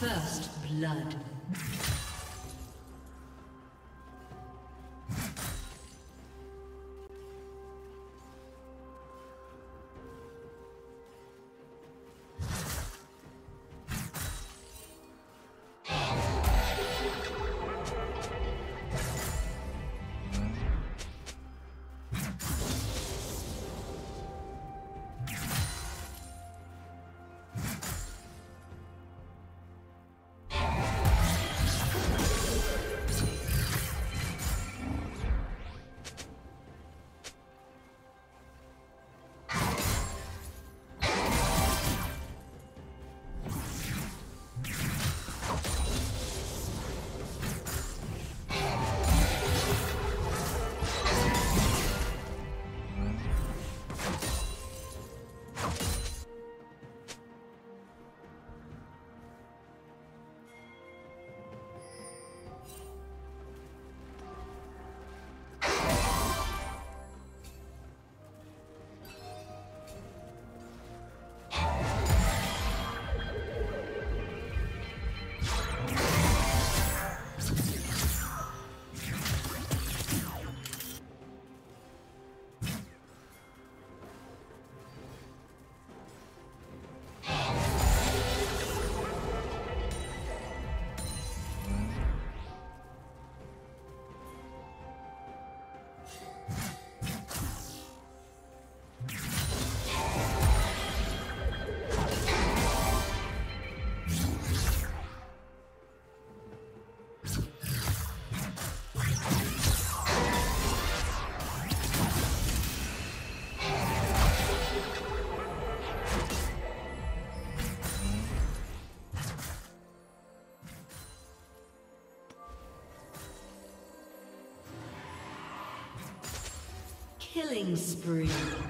First blood. Killing spree.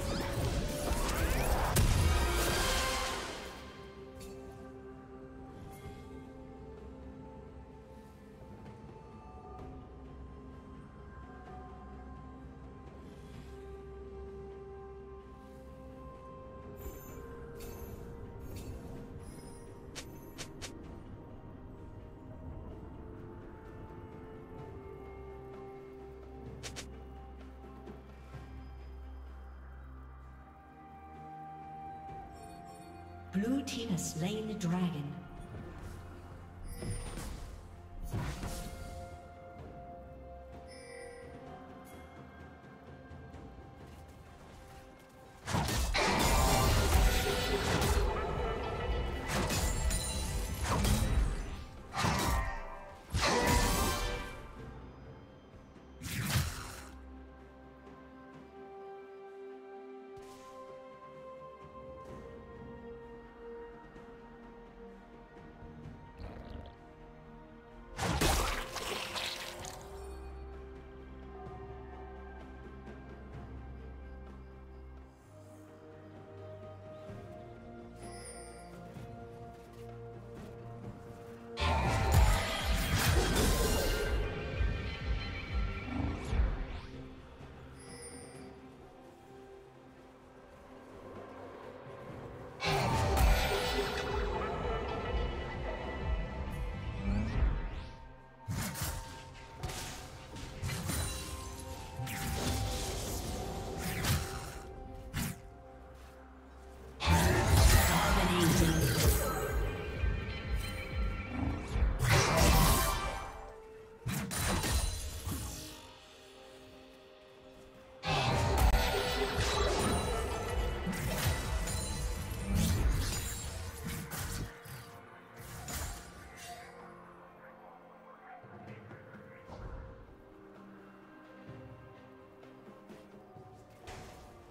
Slain the dragon.